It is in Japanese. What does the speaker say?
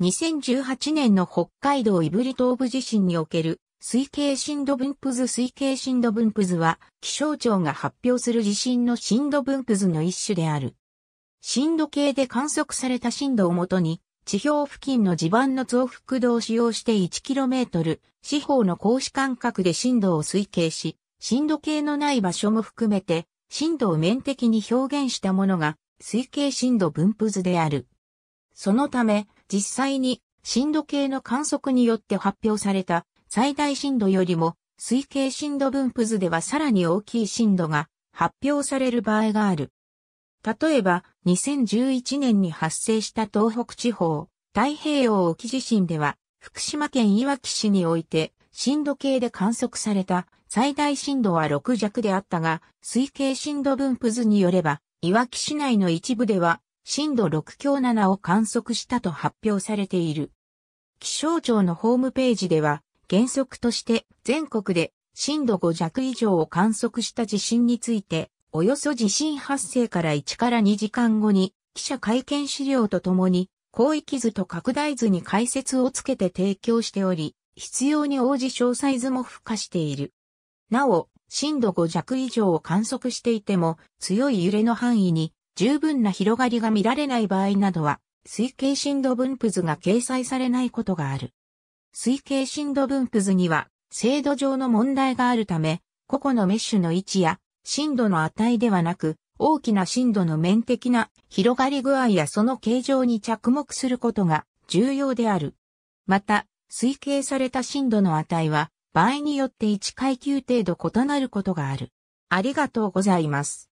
2018年の北海道胆振東部地震における推計震度分布図推計震度分布図は気象庁が発表する地震の震度分布図の一種である。震度計で観測された震度をもとに地表付近の地盤の増幅度を使用して 1km 四方の格子間隔で震度を推計し、震度計のない場所も含めて震度を面的に表現したものが推計震度分布図である。そのため、実際に震度計の観測によって発表された最大震度よりも推計震度分布図ではさらに大きい震度が発表される場合がある。例えば、2011年に発生した東北地方、太平洋沖地震では、福島県いわき市において、震度計で観測された最大震度は6弱であったが、推計震度分布図によれば、いわき市内の一部では震度6強7を観測したと発表されている。気象庁のホームページでは、原則として全国で震度5弱以上を観測した地震について、およそ地震発生から1から2時間後に記者会見資料とともに広域図と拡大図に解説をつけて提供しており、必要に応じ詳細図も付加している。なお、震度5弱以上を観測していても強い揺れの範囲に十分な広がりが見られない場合などは、推計震度分布図が掲載されないことがある。推計震度分布図には、精度上の問題があるため、個々のメッシュの位置や、震度の値ではなく、大きな震度の面的な広がり具合やその形状に着目することが重要である。また、推計された震度の値は、場合によって1階級程度異なることがある。ありがとうございます。